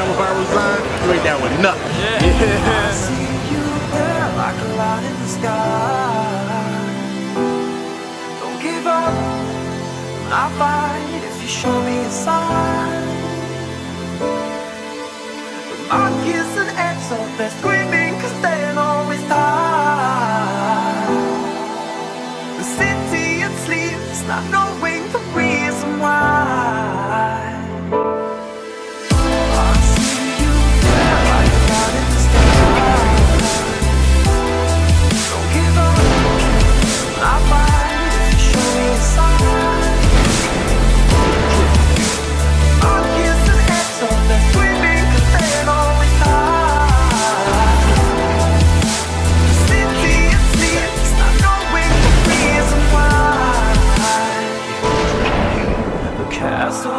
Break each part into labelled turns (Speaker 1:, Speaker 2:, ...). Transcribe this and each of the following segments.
Speaker 1: I resign, you ain't down with nothing.
Speaker 2: Yeah.
Speaker 1: yeah.
Speaker 3: I see you there like a light in the sky. Don't give up. I'll fight if you show me a sign. Monkeys and up there screaming cause they're always tired. The city it sleeps, not knowing the reason why.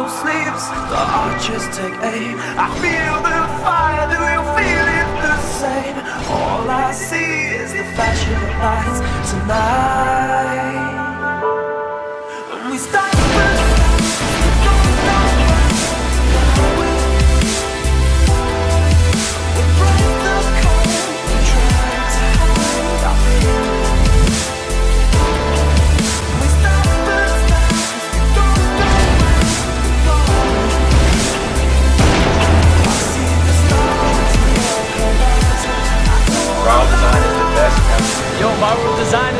Speaker 3: Sleeps, the archers take aim. I feel the fire, do you feel it the same? All I see is the flashing of lights tonight.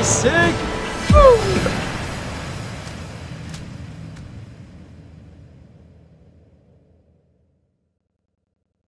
Speaker 3: Sick. Woo!